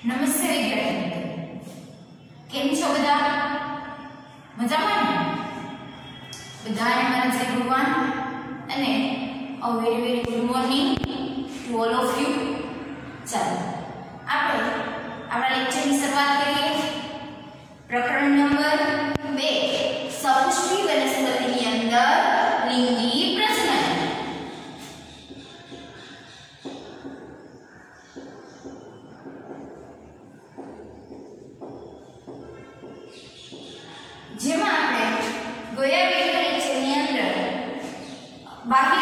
નમસ્તે વિદ્યાર્થી કેમ છો બધા? મજામાં ને? બધાને મારા જય ભગવાન અને a very very good morning to all of you ચાલો, આપણે આપણા લેક્ચરની શરૂઆત કરીએ. પ્રકરણ voy a abrir la encomienda. Baje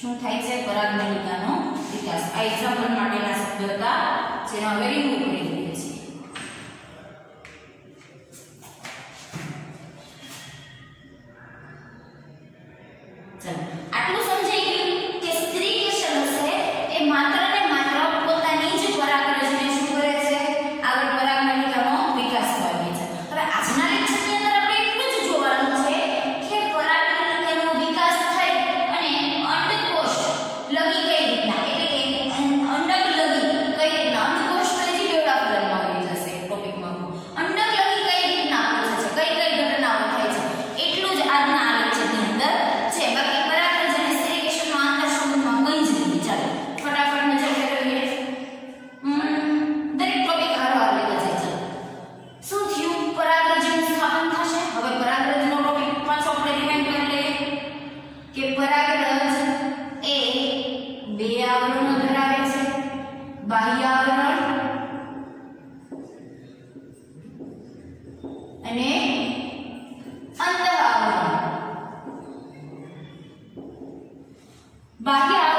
શું થાય છે? પરાગમલિકાનો વિકાસ. આ એક્ઝામ્પલ માટેના શબ્દ હતા જેનો હવે રીમૂવ કરી barrear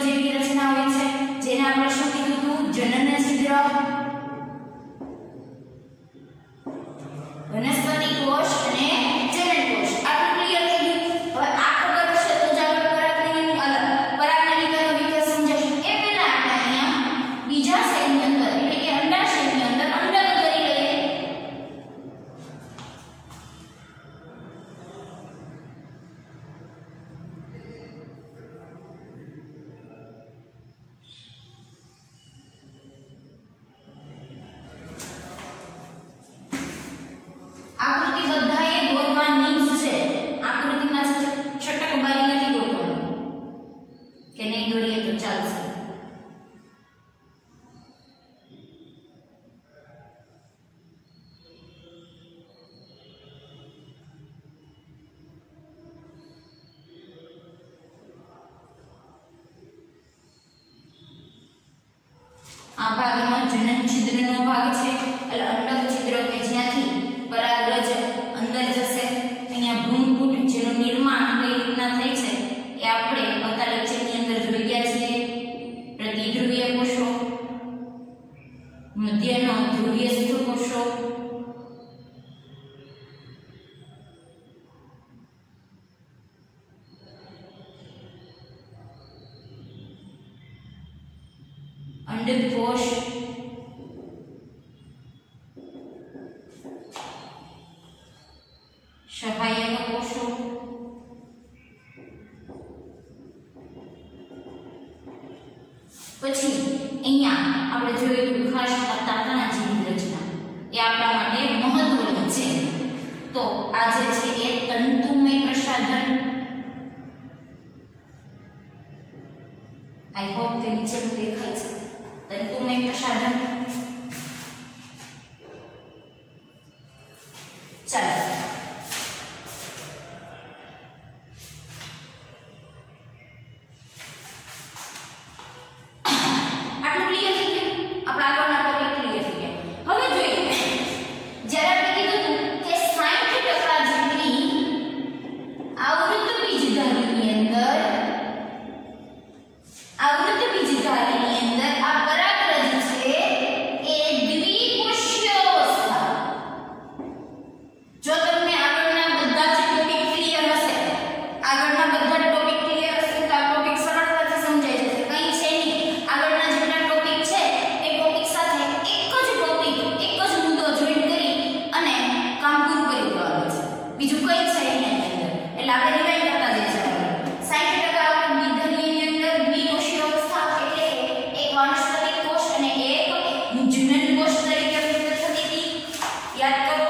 જેવી રચના હોય છે જેને આપણે શું કીધું હતું? જનન છિદ્ર છે તો આજે જે છે એ તંતુમય પ્રસાધન. આઈ હોપ તે નીચે દેખાય છે. તંતુમય પ્રસાધન. la